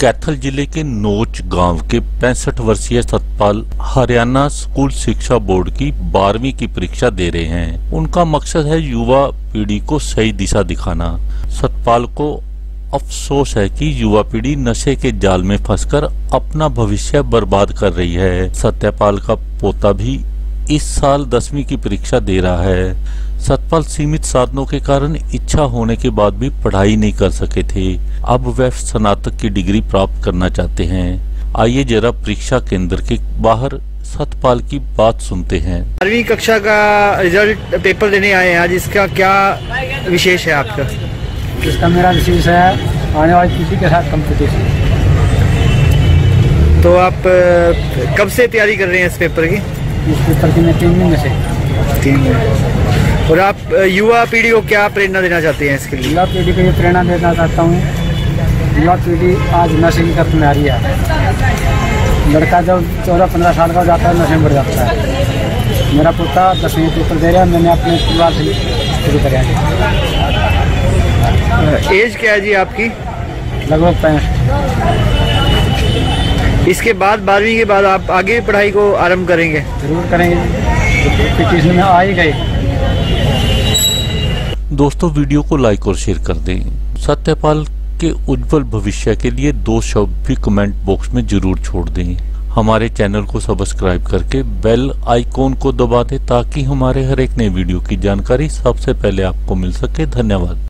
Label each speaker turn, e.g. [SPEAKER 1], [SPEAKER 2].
[SPEAKER 1] कैथल ज़िले के नोच गाँव के पैंसठ वर्षीय सतपाल हरियाणा स्कूल शिक्षा बोर्ड की बारहवीं की परीक्षा दे रहे हैं। उनका मकसद है युवा पीढ़ी को सही दिशा दिखाना। सतपाल को अफसोस है कि युवा पीढ़ी नशे के जाल में फंसकर अपना भविष्य बर्बाद कर रही है। सत्यपाल का पोता भी इस साल दसवीं की परीक्षा दे रहा है। सतपाल सीमित साधनों के कारण इच्छा होने के बाद भी पढ़ाई नहीं कर सके थे। अब वह स्नातक की डिग्री प्राप्त करना चाहते हैं। आइए जरा परीक्षा केंद्र के बाहर सतपाल की बात सुनते हैं।
[SPEAKER 2] बारहवीं कक्षा का रिज़ल्ट पेपर देने आए हैं। आज इसका क्या विशेष है आपका?
[SPEAKER 3] इसका मेरा विशेष है आने वाली किसी के साथ कंपटीशन
[SPEAKER 2] तो आप कब से तैयारी कर रहे हैं इस पेपर की?
[SPEAKER 3] इस पेपर की मैं तीन महीने से।
[SPEAKER 2] तीन और आप युवा पीढ़ी को क्या प्रेरणा देना चाहते हैं इसके लिए?
[SPEAKER 3] युवा पीढ़ी को ये प्रेरणा देना चाहता हूँ। युवा पीढ़ी आज नशे की तरफ़ में आ रही है। लड़का जब चौदह पंद्रह साल का हो जाता है नशे में बढ़ जाता है। मेरा पोता दसवीं पेपर दे रहा है मैंने अपने परिवार से शुरू कराया
[SPEAKER 2] एज क्या है जी आपकी?
[SPEAKER 3] लगभग पैंसठ।
[SPEAKER 2] इसके बाद बारहवीं के बाद आप आगे पढ़ाई को आरंभ करेंगे?
[SPEAKER 3] ज़रूर करेंगे। में आ ही गए।
[SPEAKER 1] दोस्तों, वीडियो को लाइक और शेयर कर दें। सत्यपाल के उज्जवल भविष्य के लिए दो शब्द भी कमेंट बॉक्स में ज़रूर छोड़ दें। हमारे चैनल को सब्सक्राइब करके बेल आइकॉन को दबा दें ताकि हमारे हर एक नए वीडियो की जानकारी सबसे पहले आपको मिल सके। धन्यवाद।